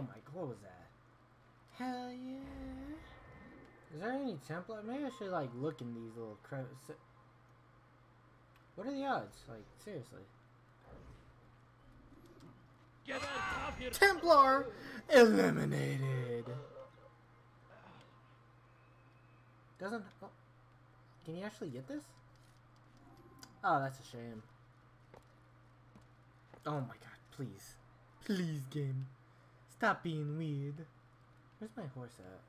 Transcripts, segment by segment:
Oh my, what was that? Hell yeah. Is there any template? Maybe I should like look in these little crevices. What are the odds? Like, seriously. Get out of here! Templar eliminated. Doesn't. Oh, can you actually get this? Oh, that's a shame. Oh my god, please. Please, game. Stop being weird. Where's my horse at?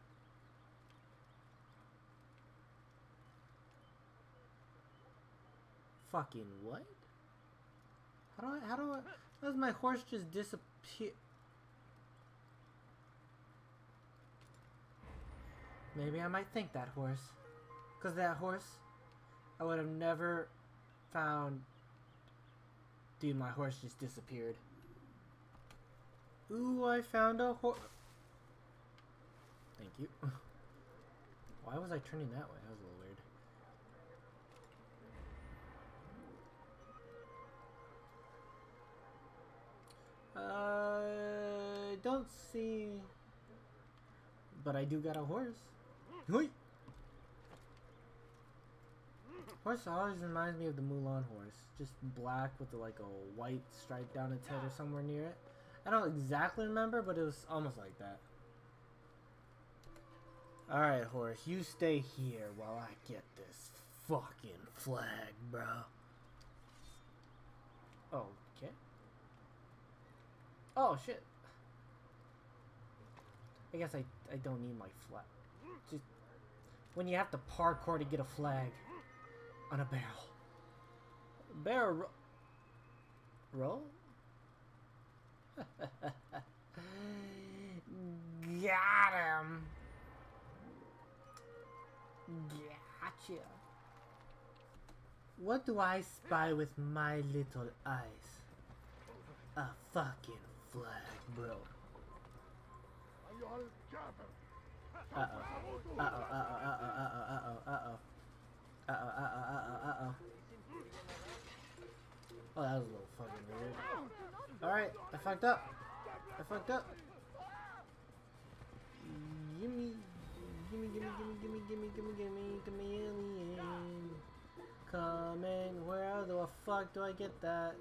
Fucking what? How do I, how do I, how does my horse just disappear? Maybe I might think that horse. Because that horse, I would have never found... Dude, my horse just disappeared. Ooh, I found a horse. Thank you. Why was I turning that way? That was a little weird. Uh, don't see... But I do got a horse. Hoi! Horse always reminds me of the Mulan horse. Just black with like a white stripe down its head or somewhere near it. I don't exactly remember, but it was almost like that. Alright, horse, you stay here while I get this fucking flag, bro. Okay. Oh, shit. I guess I, I don't need my flag. Just when you have to parkour to get a flag on a barrel. Barrel ro roll? Got him. Gotcha. What do I spy with my little eyes? A fucking flag, bro. Uh-oh. Uh-oh, uh-oh, uh-oh, uh-oh, uh-oh, uh-oh. Uh-oh, uh-oh, uh-oh, uh-oh. Oh, that was a little fucking weird. Alright, I fucked up. I fucked up. Gimme, gimme, gimme, gimme, gimme, gimme, gimme, gimme, chameleon. Coming, where the fuck do I get that?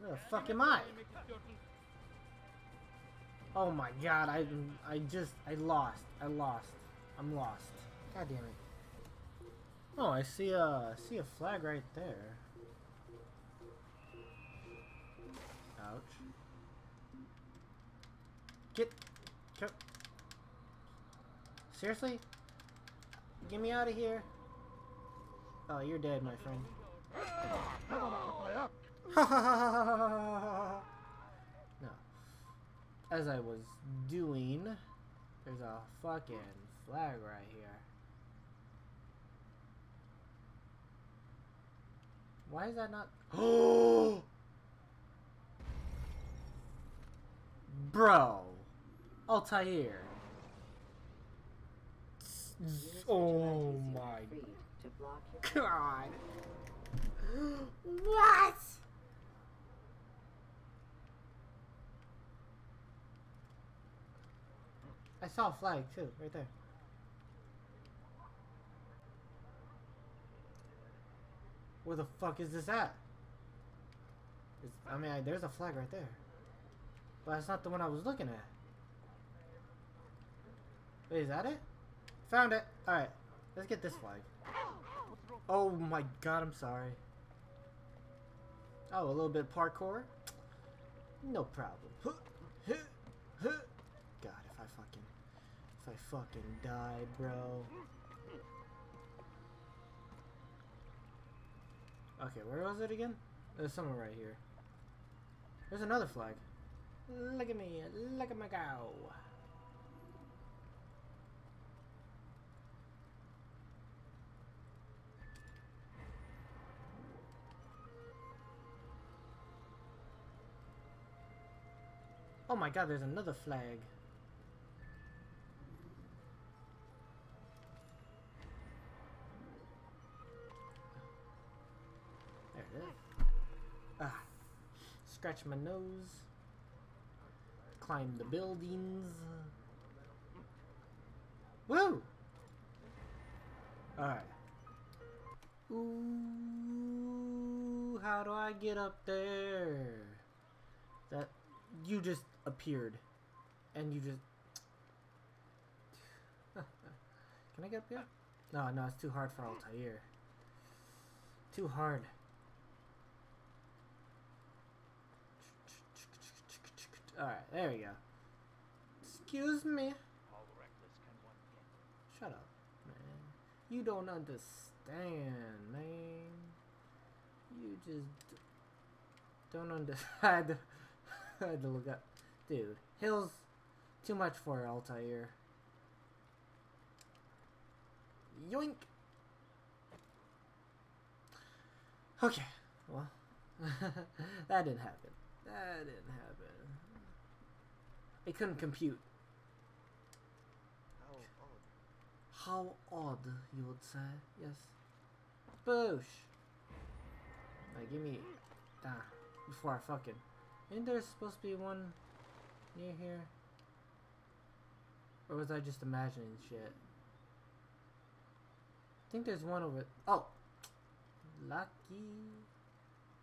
Where the fuck am I? Oh my god, I I just I lost. I lost. I'm lost. God damn it. Oh, I see a see a flag right there. Get go. Seriously? Get me out of here. Oh, you're dead, my friend. no as I was doing, there's a fucking flag right here. Why is that not? Bro, Altair. Oh my god! What? I saw a flag too, right there. Where the fuck is this at? It's, I mean, I, there's a flag right there. But that's not the one I was looking at. Wait, is that it? Found it! Alright, let's get this flag. Oh my god, I'm sorry. Oh, a little bit parkour? No problem. God, if I fucking... If I fucking died, bro. Okay, where was it again? There's somewhere right here. There's another flag. Look at me. Look at my cow. Oh my god, there's another flag. There it is. Ah. Scratch my nose. climb the buildings. Woo! Alright. Ooh, how do I get up there? That you just appeared, and you just. Can I get up here? No, no, it's too hard for Altair. Too hard. Alright, there we go. Excuse me. Shut up, man. You don't understand, man. You just don't understand. I had to look up. Dude, Hill's too much for Altair. Yoink! Okay, well, that didn't happen. That didn't happen. It couldn't compute. How odd, you would say. Yes. Boosh! Like, give me... Ah, before I fucking... Ain't there supposed to be one near here? Or was I just imagining shit? I think there's one over... Oh! Lucky...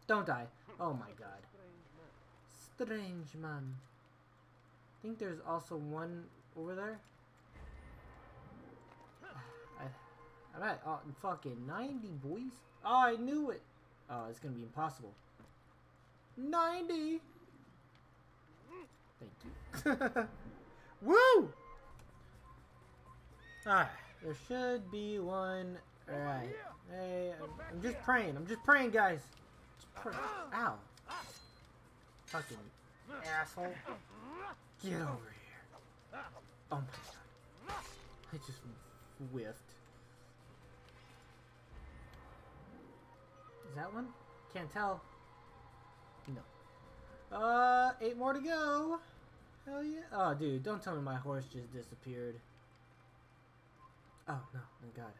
Don't die. Oh my god. Strange man. I think there's also one over there. I, I'm at uh, fucking 90, boys. Oh, I knew it. Oh, it's gonna be impossible. 90! Thank you. Woo! Alright, there should be one. Alright. Hey, I'm, I'm just praying. I'm just praying, guys. Just pray. Ow. Fucking asshole. Get over here. Oh my god. I just whiffed. Is that one? Can't tell. No. Uh, eight more to go. Hell yeah. Oh, dude, don't tell me my horse just disappeared. Oh, no. Thank God.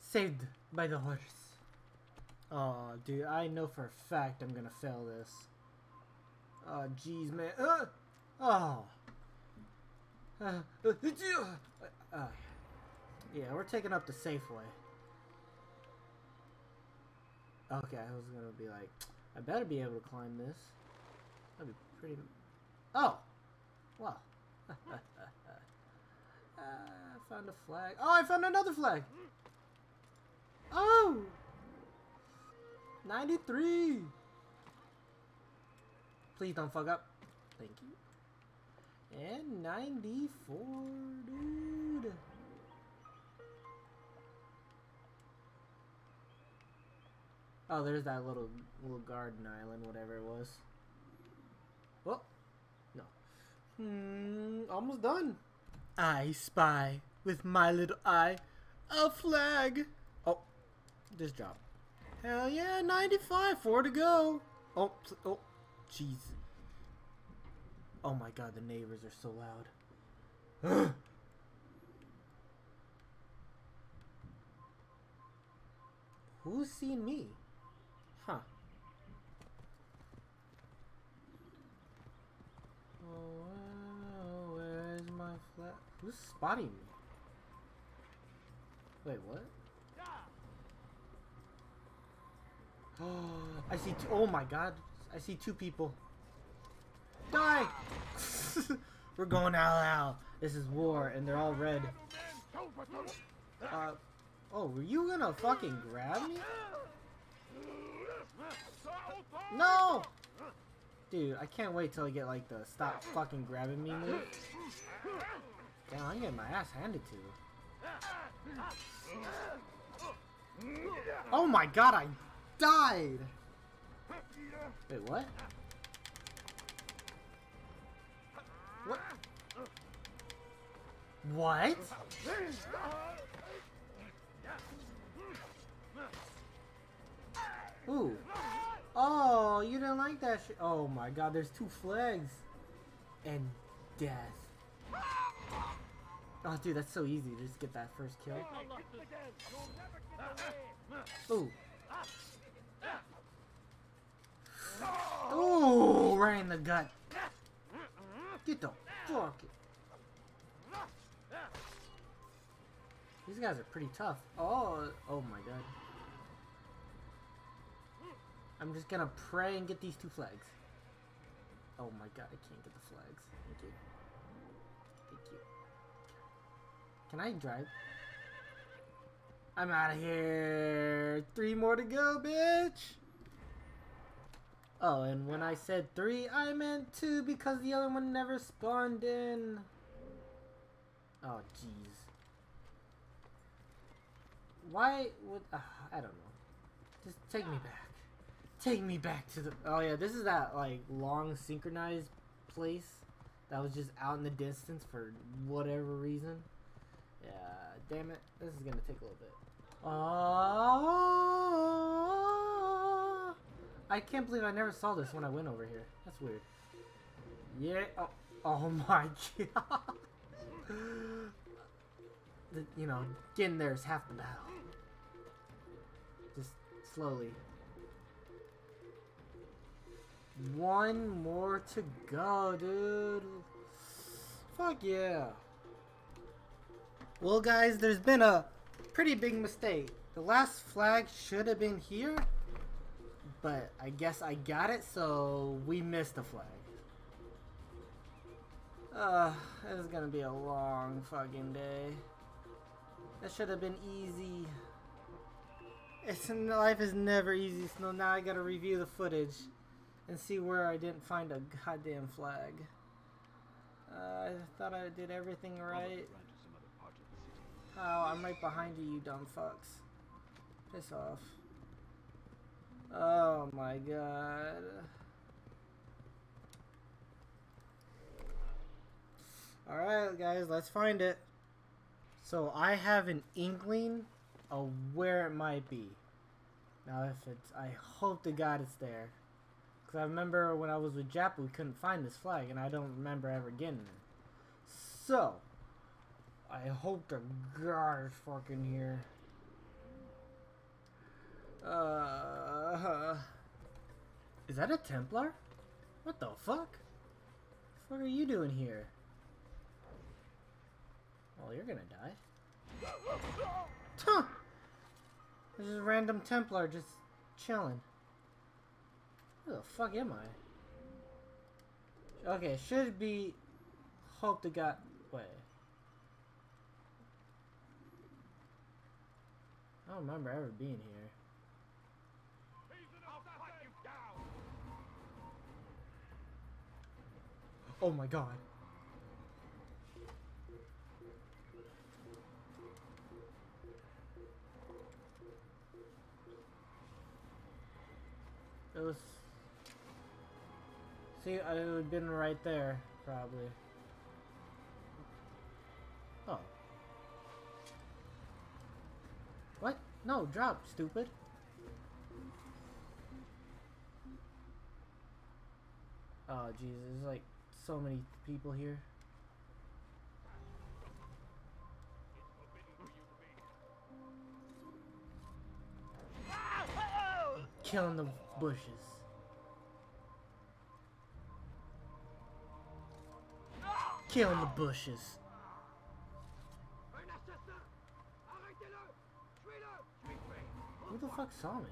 Saved by the horse. Oh, dude, I know for a fact I'm gonna fail this. Oh, jeez, man. Uh, oh. Uh, uh, yeah, we're taking up the safe way. Okay, I was gonna be like, I better be able to climb this. That'd be pretty. Oh, well. uh, I found a flag. Oh, I found another flag. Oh, 93. Please don't fuck up. Thank you. And 94, dude. Oh, there's that little little garden island, whatever it was. Oh, no. Hmm, almost done. I spy with my little eye a flag. Oh, just dropped. Hell yeah, 95, four to go. Oh, oh, jeez. Oh my god, the neighbors are so loud. Who's seen me? Huh. Oh, wow, where's flag? Who's spotting me? Wait, what? Oh, I see. Two, oh my god! I see two people. Die! We're going out out. This is war, and they're all red. Uh, oh, were you gonna fucking grab me? No! Dude, I can't wait till I get like the stop fucking grabbing me move. Damn, I'm getting my ass handed to. Oh my god, I died! Wait, what? What? What? Ooh. Oh, you didn't like that shit. Oh my god, there's two flags. And death. Oh, dude, that's so easy to just get that first kill. Ooh. Ooh, right in the gut. Get the fuck. These guys are pretty tough. Oh, oh my god. I'm just gonna pray and get these two flags. Oh my god, I can't get the flags. Thank you. Can I drive? I'm out of here. Three more to go, bitch. Oh, and when I said three, I meant two because the other one never spawned in. Oh, jeez. Why would... Uh, I don't know. Just take me back. Take me back to the... Oh, yeah, this is that, like, long synchronized place that was just out in the distance for whatever reason. Yeah, damn it. This is gonna take a little bit. Oh, I can't believe I never saw this when I went over here. That's weird. Yeah. Oh, oh my god. the, you know, getting there is half the battle. Just slowly. One more to go, dude. Fuck yeah. Well, guys, there's been a pretty big mistake. The last flag should have been here, but I guess I got it, so we missed the flag. Uh, this is gonna be a long fucking day. That should have been easy. It's life is never easy, so now I gotta review the footage and see where I didn't find a goddamn flag. Uh, I thought I did everything right. Oh, I'm right behind you, you dumb fucks. Piss off. Oh my god. Alright, guys, let's find it. So, I have an inkling of where it might be. Now, if it's... I hope to God it's there. Because I remember when I was with Jap, we couldn't find this flag, and I don't remember ever getting it. So, I hope the God is fucking here. Uh, is that a Templar? What the fuck? What are you doing here? Well, you're gonna die. Huh! There's a random Templar just chilling. Who the fuck am I? Okay, should be hope to God. Wait. I don't remember ever being here. Oh my god. It was... See, I would have been right there, probably. No, drop, stupid. Oh, Jesus, there's like so many people here. Killing the bushes. Killing the bushes. Who the fuck saw me?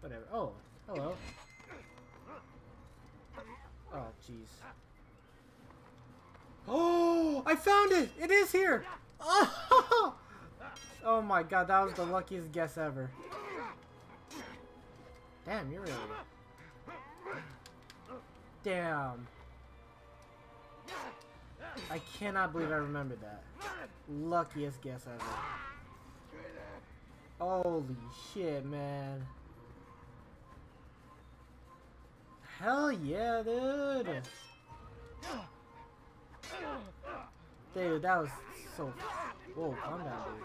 Whatever. Oh, hello. Oh, jeez. Oh, I found it! It is here! Oh! oh my god, that was the luckiest guess ever. Damn, you're really... Damn. I cannot believe I remembered that. Luckiest guess ever. Holy shit, man. Hell yeah, dude. Dude, that was so... Whoa, calm down, dude.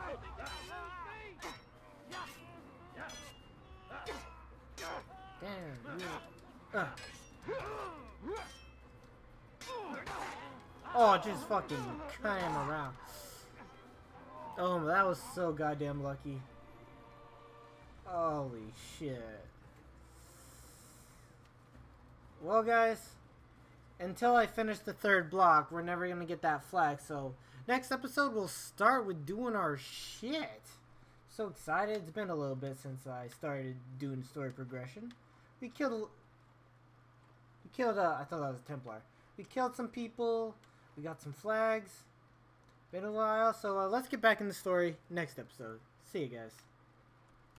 Damn, you... Oh, just fucking came around. Oh, that was so goddamn lucky. Holy shit. Well, guys, until I finish the third block, we're never gonna get that flag. So next episode, we'll start with doing our shit. So excited! It's been a little bit since I started doing story progression. We killed. We killed. A, I thought that was a Templar. We killed some people. We got some flags. Been a while, so uh, let's get back in the story next episode. See you guys.